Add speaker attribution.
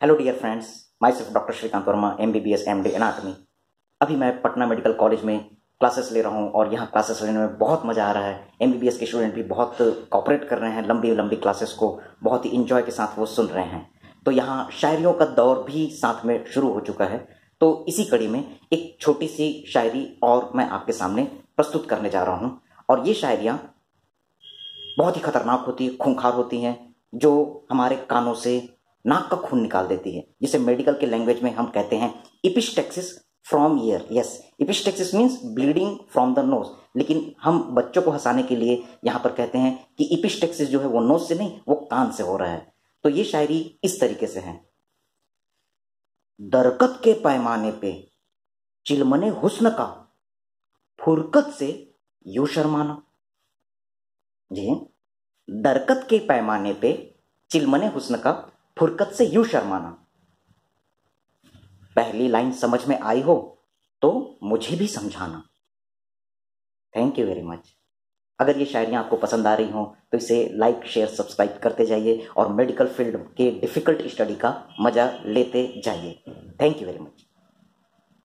Speaker 1: Hello dear friends myself doctor Shrikant Verma M B B S M D anatomy अभी मैं Patna medical college में classes ले रहा हूँ और यहाँ क्लासेस लेने में बहुत मज़ा आ रहा है। एम बी बी एस के स्टूडेंट भी बहुत कॉपरेट कर रहे हैं, लंबी लंबी क्लासेस को बहुत ही इंजॉय के साथ वो सुन रहे हैं। तो यहाँ शायरियों का दौर भी साथ में शुरू हो चुका है। तो इसी कड़ी में एक छोटी सी शायरी और मैं आपके सामने प्रस्तुत करने जा रहा हूँ। और ये शायरियाँ बहुत ही खतरनाक होती है, खूंखार होती हैं, जो हमारे कानों से नाक का खून निकाल देती है, जिसे मेडिकल के लैंग्वेज में हम कहते हैं epistaxis from ear yes epistaxis means bleeding from the nose लेकिन हम बच्चों को हंसाने के लिए यहाँ पर कहते हैं कि इपिस्टेक्सिस जो है वो नोज़ से नहीं, वो कान से हो रहा है। तो ये शायरी इस तरीके से है। दरकत के पैमाने पे चिलमने हुस्न का, फुरकत से यू शर्माना। जी, दरकत के पैमाने पे चिलमने हुस्न का फुरकत से यू शर्माना। पहली लाइन समझ में आई हो तो मुझे भी समझाना। थैंक यू वेरी मच अगर ये शायरियाँ आपको पसंद आ रही हों तो इसे लाइक शेयर सब्सक्राइब करते जाइए और मेडिकल फ़ील्ड के डिफ़िकल्ट स्टडी का मज़ा लेते जाइए। Thank you very much